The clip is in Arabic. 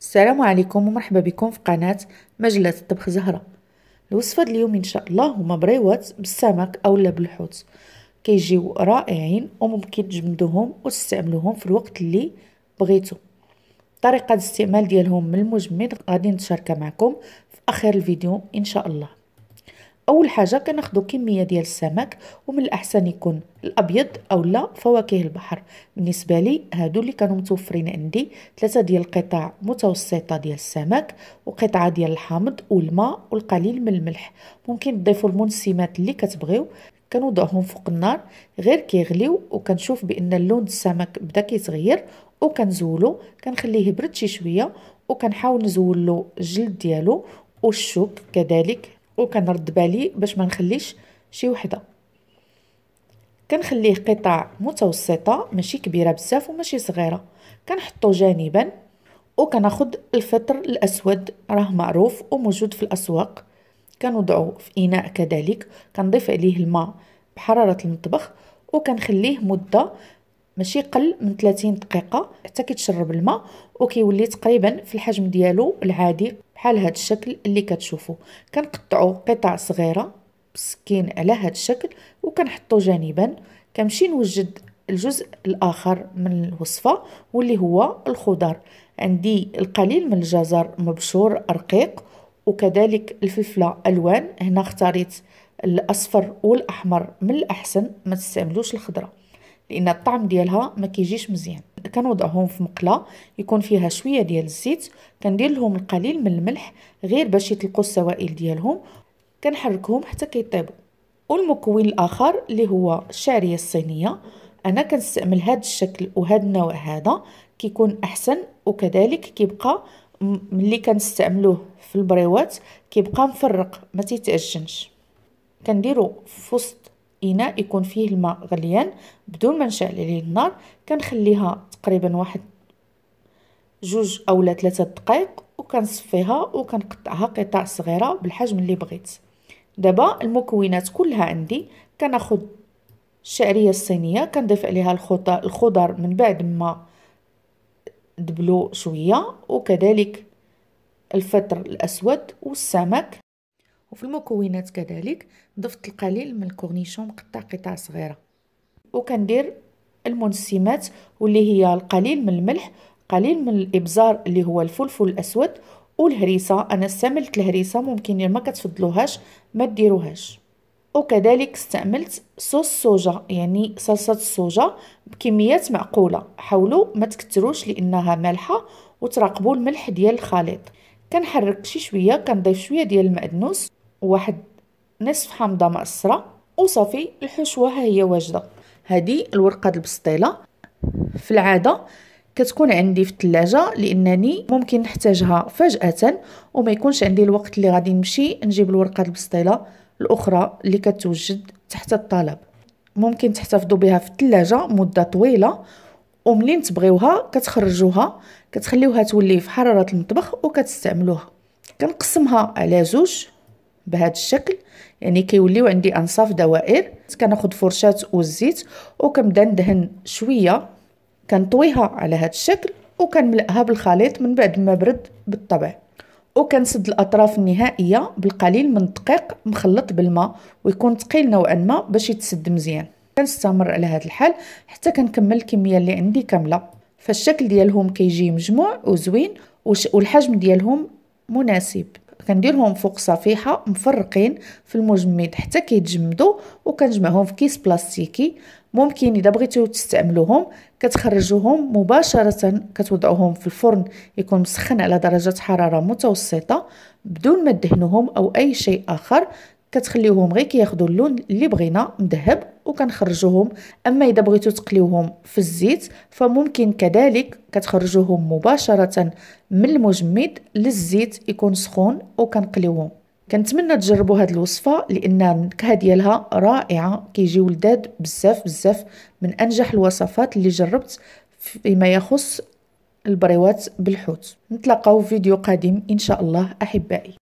السلام عليكم ومرحبا بكم في قناة مجلة الطبخ زهرة. الوصفة اليوم إن شاء الله هما بريوات بالسمك أولا بالحوت. كيجيو رائعين وممكن تجمدوهم وتستعملوهم في الوقت اللي بغيتو. طريقة الاستعمال ديالهم من المجمد غادي نتشاركها معكم في آخر الفيديو إن شاء الله. أول حاجة كناخذوا كمية ديال السمك ومن الأحسن يكون الأبيض أو لا فواكه البحر. بالنسبة لي هادو اللي كانوا متوفرين عندي ثلاثة ديال القطع متوسطة ديال السمك وقطعة ديال الحامض والماء والقليل من الملح. ممكن تضيفوا المنسمات اللي كتبغيو. كنوضعهم فوق النار غير كيغليو وكنشوف بأن اللون السمك بدا كيتغير وكنزولو. كنخليه يبرد شي شوية وكنحاول نزول له الجلد ديالو والشوك كذلك. وكنرد بالي باش ما نخليش شي وحدة. كنخليه قطع متوسطة ماشي كبيرة بزاف وماشي صغيرة. كنحطو جانبا وكناخد الفطر الأسود راه معروف وموجود في الأسواق. كنوضعو في إناء كذلك كنضيف عليه الماء بحرارة المطبخ وكنخليه مدة ماشي قل من 30 دقيقة حتى كيتشرب الماء وكيولي تقريبا في الحجم ديالو العادي. بحال هاد الشكل اللي كتشوفوا كنقطعوا قطع صغيرة بسكين على هاد الشكل وكنحطو جانبا. كنمشي نوجد الجزء الآخر من الوصفة واللي هو الخضر عندي القليل من الجزر مبشور رقيق وكذلك الفلفلة ألوان. هنا اختاريت الأصفر والأحمر من الأحسن ما تستعملوش الخضرة. لأن الطعم ديالها ما كيجيش مزيان. كنوضعهم في مقلة يكون فيها شوية ديال الزيت كندير لهم القليل من الملح غير باش يطلقوا السوائل ديالهم. كنحركهم حتى كيطيبوا. والمكون الآخر اللي هو الشعرية الصينية. أنا كنستعمل هذا الشكل وهذا النوع هذا كيكون أحسن وكذلك كيبقى ملي كنستعملوه في البريوات كيبقى مفرق ما تيتعجنش كنديرو في وسط إناء يكون فيه الماء غليان بدون ما نشعل عليه النار. كنخليها تقريبا واحد جوج اولا ثلاثة دقائق وكنصفيها وكنقطعها قطع صغيرة بالحجم اللي بغيت. دابا المكونات كلها عندي كناخذ الشعريه الصينيه كنضيف عليها الخضر من بعد ما دبلو شوية وكذلك الفطر الأسود والسمك. وفي المكونات كذلك ضفت القليل من ال cornichon مقطع قطع صغيرة. وكندير المنسمات واللي هي القليل من الملح قليل من الإبزار اللي هو الفلفل الأسود والهريسة. أنا استعملت الهريسة ممكن ما كتفضلوهاش ما ديروهاش. وكذلك استعملت صوص صوجا يعني صلصة الصوجا بكميات معقولة. حاولوا ما تكتروش لأنها مالحة وتراقبوا الملح ديال الخليط. كنحرك شي شوية كنضيف شوية ديال المعدنوس واحد نصف حامضه مأسرة وصافي الحشوة ها هي واجدة. هذه الورقة البسطيلة. في العادة كتكون عندي في الثلاجة لأنني ممكن نحتاجها فجأة وما يكونش عندي الوقت اللي غادي نمشي نجيب الورقة البسطيلة الأخرى اللي كتوجد تحت الطلب. ممكن تحتفظوا بها في الثلاجة مدة طويلة ومنين تبغيوها كتخرجوها كتخليوها تولي في حرارة المطبخ وكتستعملوها. كنقسمها على زوج. بهذا الشكل. يعني كيوليو عندي أنصاف دوائر كناخذ فرشاة والزيت وكنبدا ندهن شوية كنطويها على هذا الشكل وكنملأها بالخليط من بعد ما برد بالطبع. وكنسد الأطراف النهائية بالقليل من الدقيق مخلط بالماء ويكون ثقيل نوعا ما باش يتسد مزيان. كنستمر على هذا الحال حتى كنكمل الكمية اللي عندي كاملة. فالشكل ديالهم كيجي مجموع وزوين والحجم ديالهم مناسب. كنديرهم فوق صفيحة مفرقين في المجمد حتى كيتجمدوا وكنجمعهم في كيس بلاستيكي. ممكن إذا بغيتو تستعملوهم كتخرجوهم مباشرة كتوضعوهم في الفرن يكون مسخن على درجه حرارة متوسطة بدون ما تدهنوهم أو أي شيء آخر. كتخليوهم غير كياخذوا اللون اللي بغينا مذهب. وكنخرجوهم. أما إذا بغيتو تقليوهم في الزيت فممكن كذلك كتخرجوهم مباشرة من المجمد للزيت يكون سخون وكنقليوهم. كنتمنى تجربوا هذه الوصفة لأن النكهة ديالها رائعة. كيجيو لذاذ بزاف بزاف من أنجح الوصفات اللي جربت فيما يخص البريوات بالحوت. نتلاقاو في فيديو قادم إن شاء الله أحبائي.